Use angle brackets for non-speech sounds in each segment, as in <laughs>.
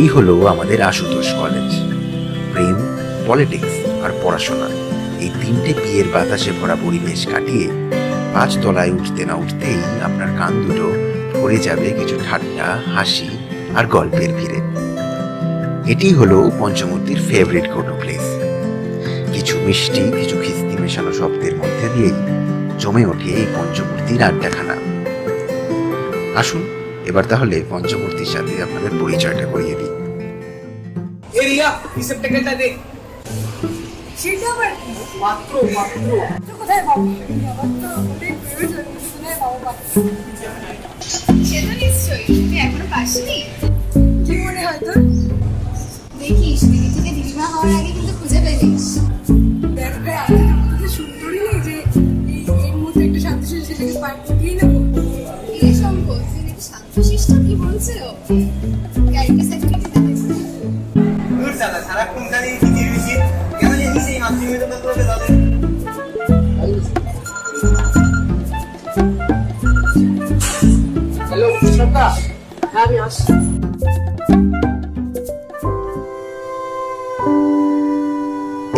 এই হলো আমাদের আশুতোষ কলেজ। প্রেম, পলিটিক্স আর পড়াশোনা। এই তিনটে বিয়ের বাতাসে ভরা পরিবেশ কাটিয়ে পাঁচ তলায় উঠতে না উঠতেই আপনার কান দুটো ভরে যাবে কিছু ঠাট্টা, হাসি আর গল্পের ভিড়ে। এটি হলো পঞ্চমূর্তির ফেভারিট গোটো প্লেস কিছু মিষ্টি, কিছু খিস্তি মেশানো শব্দের মধ্যে দিয়েই জমে ওঠে এই পঞ্চমূর্তির আড্ডাখানা। আসুন এবার তাহলে পঞ্চমূর্তির সাথে আপনাদের পরিচয়টা করিয়ে দিই এরিয়া রিসেপ্টাকেলটা দে সেটা আবার মাত্র মাত্র কোথায় পাবো? আমার তো অনেক প্রয়োজন, কোথায় পাবো পাবো? নিশ্চয়ই তুই এখনও পাসনি কি মনে হয় তোর? দেখিস দিদি থেকে দিদিমা হওয়ার আগে কিন্তু খুঁজে পেলিস দেখ আমি তো তোর মতো সুন্দরী যে এই- এই মুহূর্তে একটা শান্তশীল ছেলেকে করিয়ে নেব। এই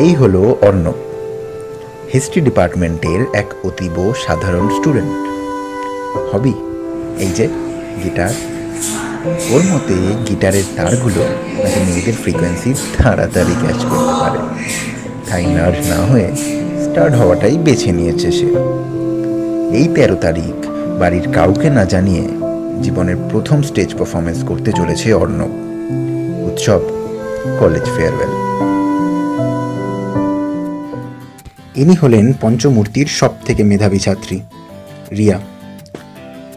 এই হলো অর্ণব হিস্ট্রি ডিপার্টমেন্টের এক অতীব সাধারণ স্টুডেন্ট হবি এই যে গিটার ওর মতে গিটারের তারগুলো নাকি মেয়েদের ফ্রিকোয়েন্সি তাড়াতাড়ি ক্যাচ করতে পারে। তাই নার্ভ না হয়ে স্টার্ট হওয়াটাই বেছে নিয়েছে সে। এই তেরো তারিখ বাড়ির কাউকে না জানিয়ে জীবনের প্রথম স্টেজ পারফরমেন্স করতে চলেছে অর্ণব। উৎসব কলেজ ফেয়ারওয়েল ইনি হলেন পঞ্চমূর্তির সব থেকে মেধাবী ছাত্রী, রিয়া।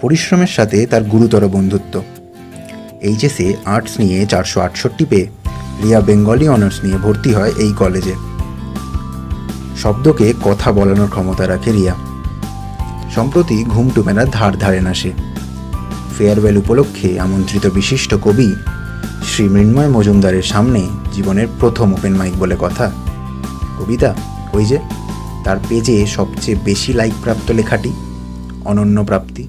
পরিশ্রমের সাথে তার গুরুতর বন্ধুত্ব। এইচএসে আর্টস নিয়ে চারশো আটষট্টি পেয়ে রিয়া বেঙ্গলি অনার্স নিয়ে ভর্তি হয় এই কলেজে। শব্দকে কথা বলানোর ক্ষমতা রাখে রিয়া। সম্প্রতি ঘুমটুমেরা ধার ধারে না সে। ফেয়ারওয়েল উপলক্ষে আমন্ত্রিত বিশিষ্ট কবি শ্রী মৃন্ময় মজুমদারের সামনে জীবনের প্রথম ওপেন মাইক বলে কথা। কবিতা, ওই যে, তার পেজে সবচেয়ে বেশি লাইক প্রাপ্ত লেখাটি, অনন্য প্রাপ্তি।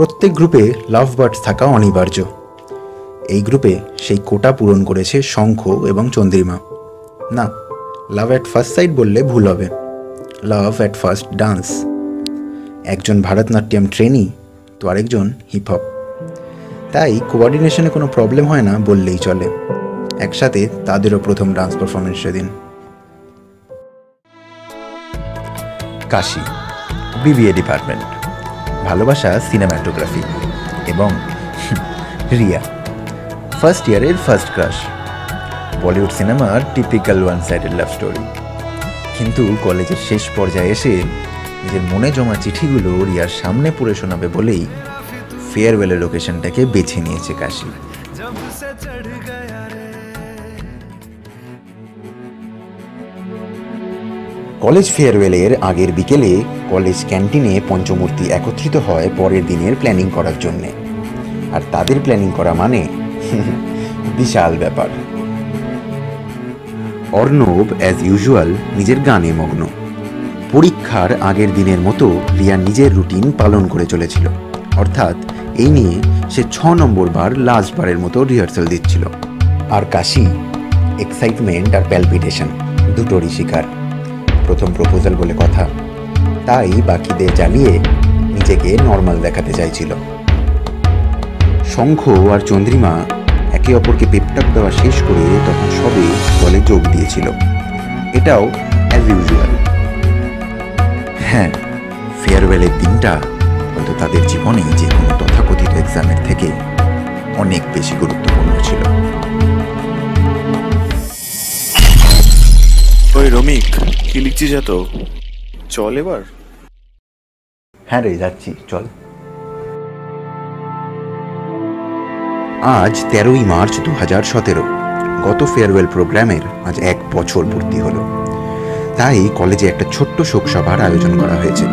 প্রত্যেক গ্রুপে লাভ বার্ডস থাকা অনিবার্য। এই গ্রুপে সেই কোটা পূরণ করেছে শঙ্খ এবং চন্দ্রিমা। না, লাভ অ্যাট ফার্স্ট সাইড বললে ভুল হবে। Love at first dance. একজন ভারতনাট্যম ট্রেনি, তো আরেকজন হিপ হপ তাই কোঅর্ডিনেশনে কোনো প্রবলেম হয় না বললেই চলে। একসাথে তাদেরও প্রথম ডান্স পারফরমেন্স সেদিন। Kashi, BBA department. ভালোবাসা সিনেমাটোগ্রাফি এবং <laughs> রিয়া। ফার্স্ট ইয়ারের ফার্স্ট ক্রাশ বলিউড সিনেমার typical one sided love story কিন্তু কলেজের শেষ পর্যায়ে এসে নিজের মনে জমা চিঠিগুলো রিয়ার সামনে পড়ে শোনাবে বলেই ফেয়ারওয়েলের লোকেশনটাকে বেছে নিয়েছে কাশি। কলেজ ফেয়ারওয়েলের আগের বিকেলে কলেজ ক্যান্টিনে পঞ্চমূর্তি একত্রিত হয় পরের দিনের প্ল্যানিং করার জন্যে। আর তাদের প্ল্যানিং করা মানে <laughs> বিশাল ব্যাপার। অর্ণব অ্যাজ ইউজুয়াল নিজের গানে মগ্ন। পরীক্ষার আগের দিনের মতো রিয়া নিজের রুটিন পালন করে চলেছিল। অর্থাৎ এই নিয়ে সে ছ নম্বর বার লাস্ট বারের মতো রিহার্সাল দিচ্ছিল। আর কাশি এক্সাইটমেন্ট আর প্যালপিটেশন দুটোরই শিকার। প্রথম প্রপোজাল বলে কথা। তাই বাকিদের জ্বালিয়ে নিজেকে নর্মাল দেখাতে চাইছিল। শঙ্খ আর চন্দ্রিমা একে অপরকে পেপটাপ দেওয়া শেষ করে তখন সবে বলে যোগ দিয়েছিল। এটাও অ্যাজ ইউজুয়াল হ্যাঁ ফেয়ারওয়েলের দিনটা হয়তো তাদের জীবনে যে কোনো তথাকথিত এক্সামের থেকে অনেক বেশি গুরুত্বপূর্ণ ছিল। ওই রমিক, কি লিখছিস এত? চল এবার। হ্যাঁ রে, যাচ্ছি, চল। আজ তেরোই মার্চ দু হাজার সতেরো। গত ফেয়ারওয়েল প্রোগ্রামের আজ এক বছর পূর্তি হলো। তাই কলেজে একটা ছোট্ট শোকসভার আয়োজন করা হয়েছে।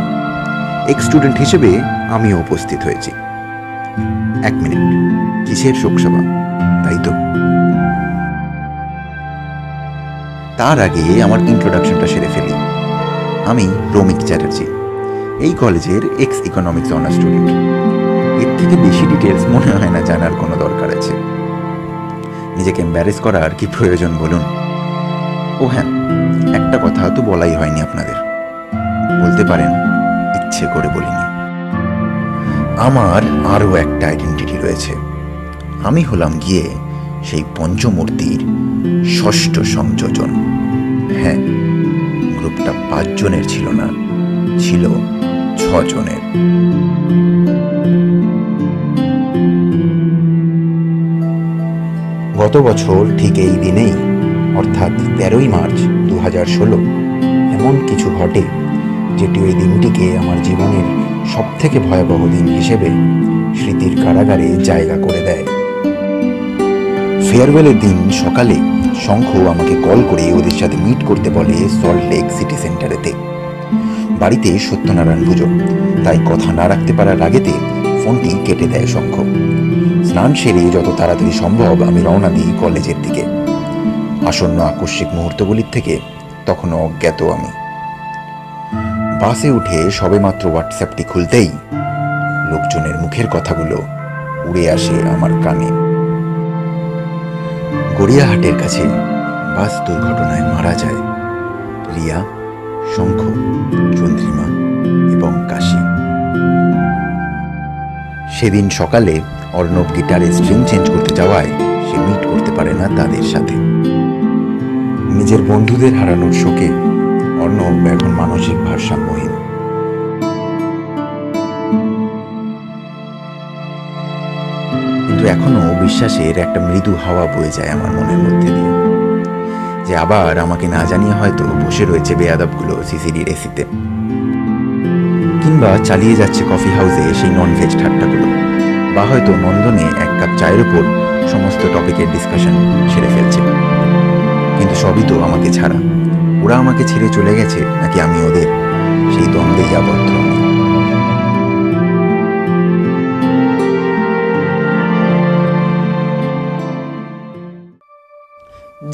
এক স্টুডেন্ট হিসেবে আমিও উপস্থিত হয়েছি। এক মিনিট, কিসের শোকসভা? তাই তো? তার আগে আমার ইন্ট্রোডাকশনটা সেরে ফেলি। আমি রমিক চ্যাটার্জি, এই কলেজের এক্স ইকোনমিক্স অনার স্টুডেন্ট এর থেকে বেশি ডিটেলস মনে হয় না জানার কোনো দরকার আছে। নিজেকে এম্বারেস করার কি প্রয়োজন বলুন? ও হ্যাঁ একটা কথা তো বলাই হয়নি আপনাদের। বলতে পারেন, ইচ্ছে করে বলিনি। আমার আরও একটা আইডেন্টিটি রয়েছে। আমি হলাম গিয়ে সেই পঞ্চমূর্তির ষষ্ঠ সংযোজন। হ্যাঁ গ্রুপটা পাঁচজনের ছিল না, ছিল ছজনের। গত বছর ঠিক এই দিনেই, অর্থাৎ তেরোই মার্চ দু হাজার ষোলো, এমন কিছু ঘটে যেটি ওই দিনটিকে আমার জীবনের সবথেকে ভয়াবহ দিন হিসেবে স্মৃতির কারাগারে জায়গা করে দেয়। ফেয়ারওয়েলের দিন সকালে শঙ্খ আমাকে কল করে ওদের সাথে মিট করতে বলে সল্ট লেক সিটি সেন্টারেতে বাড়িতে সত্যনারায়ণ পুজো, তাই কথা না রাখতে পারার আগেতে ফোনটি কেটে দেয় শঙ্খ। স্নান সেরে যত তাড়াতাড়ি সম্ভব আমি রওনা দিই কলেজের দিকে। আসন্ন আকস্মিক মুহূর্তগুলির থেকে তখনও অজ্ঞাত আমি। বাসে উঠে সবেমাত্র হোয়াটসঅ্যাপটি খুলতেই লোকজনের মুখের কথাগুলো উড়ে আসে আমার কানে। গড়িয়াহাটের কাছে বাস দুর্ঘটনায় মারা যায় রিয়া, শঙ্খ, চন্দ্রিমা এবং কাশী। সেদিন সকালে অর্ণব গিটারে স্ট্রিং চেঞ্জ করতে যাওয়ায় সে মিট করতে পারে না তাদের সাথে। নিজের বন্ধুদের হারানোর শোকে অর্ণব এখন মানসিক ভারসাম্যহীন। এখনও বিশ্বাসের একটা মৃদু হাওয়া বয়ে যায় আমার মনের মধ্যে দিয়ে। যে আবার আমাকে না জানিয়ে হয়তো বসে রয়েছে বেয়াদবগুলো সিসিডির এসিতে। কিংবা চালিয়ে যাচ্ছে কফি হাউসে সেই নন ভেজ ঠাট্টাগুলো। বা হয়তো নন্দনে এক কাপ চায়ের উপর সমস্ত টপিকের ডিসকাশন ছেড়ে ফেলছে। কিন্তু সবই তো আমাকে ছাড়া। ওরা আমাকে ছেড়ে চলে গেছে, নাকি আমি ওদের? সেই দ্বন্দ্বেই আবদ্ধ আমি।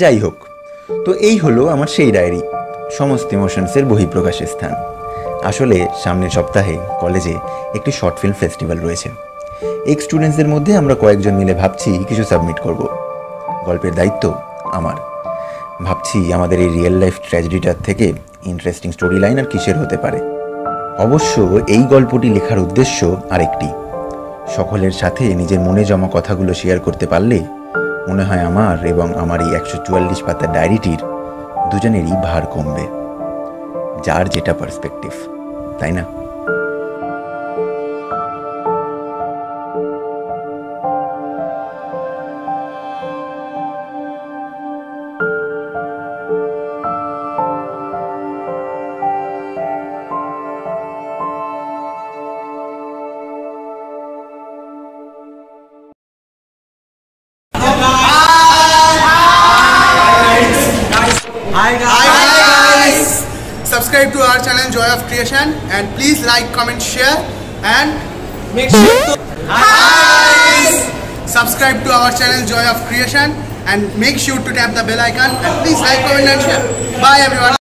যাই হোক তো এই হলো আমার সেই ডায়েরি, সমস্ত ইমোশনসের বহিঃপ্রকাশের স্থান। আসলে সামনের সপ্তাহে কলেজে একটি শর্ট ফিল্ম ফেস্টিভ্যাল রয়েছে। এক স্টুডেন্টসদের মধ্যে আমরা কয়েকজন মিলে ভাবছি কিছু সাবমিট করব। গল্পের দায়িত্ব আমার। ভাবছি আমাদের এই রিয়েল লাইফ ট্র্যাজেডিটার থেকে ইন্টারেস্টিং স্টোরি লাইন আর কিসের হতে পারে। অবশ্য এই গল্পটি লেখার উদ্দেশ্য আরেকটি। সকলের সাথে নিজের মনে জমা কথাগুলো শেয়ার করতে পারলে মনে হয় আমার এবং আমার এই একশো চুয়াল্লিশ পাতা ডায়েরিটির দুজনেরই ভার কমবে। যার যেটা পার্সপেক্টিভ তাই না? Creation and please like, comment, share and make sure to subscribe to our channel Joy of Creation and make sure to tap the bell icon and please like, comment and share. Bye everyone.